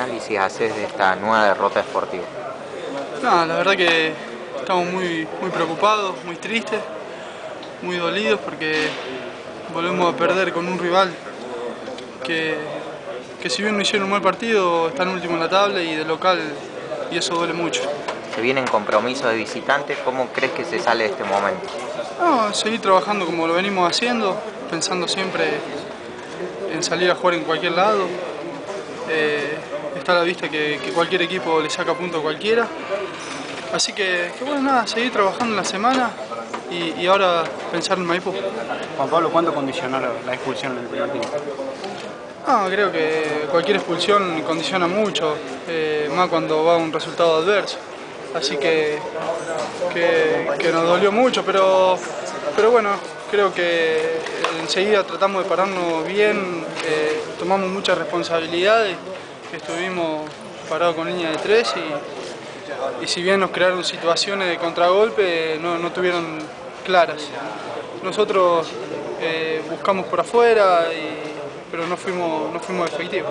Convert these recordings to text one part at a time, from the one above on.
análisis haces de esta nueva derrota deportiva? No, la verdad que estamos muy, muy preocupados, muy tristes, muy dolidos porque volvemos a perder con un rival que, que si bien no hicieron un mal partido, están último en la tabla y de local y eso duele mucho. Se vienen compromisos de visitantes, ¿cómo crees que se sale de este momento? No, seguir trabajando como lo venimos haciendo, pensando siempre en salir a jugar en cualquier lado. Eh, está a la vista que, que, cualquier equipo le saca punto a cualquiera. Así que, que bueno, nada, seguir trabajando en la semana y, y, ahora pensar en Maipú. Juan Pablo, ¿cuánto condicionó la expulsión en el primer tiempo? No, creo que cualquier expulsión condiciona mucho, eh, más cuando va un resultado adverso. Así que, que, que, nos dolió mucho, pero, pero bueno, creo que enseguida tratamos de pararnos bien, eh, tomamos muchas responsabilidades, estuvimos parados con línea de tres y, y si bien nos crearon situaciones de contragolpe, no, no tuvieron claras. Nosotros eh, buscamos por afuera, y, pero no fuimos, no fuimos efectivos.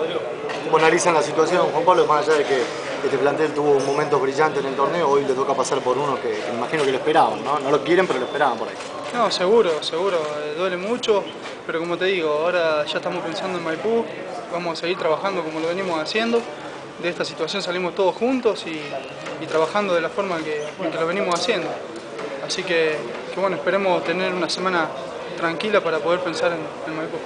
¿Cómo analizan la situación, Juan Pablo, más allá de que este plantel tuvo un momento brillante en el torneo, hoy le toca pasar por uno que, que imagino que lo esperaban, ¿no? No lo quieren, pero lo esperaban por ahí. No, seguro, seguro, eh, duele mucho, pero como te digo, ahora ya estamos pensando en Maipú, vamos a seguir trabajando como lo venimos haciendo, de esta situación salimos todos juntos y, trabajando de la forma que, que, lo venimos haciendo. Así que, bueno, esperemos tener una semana tranquila para poder pensar en, en Maipú.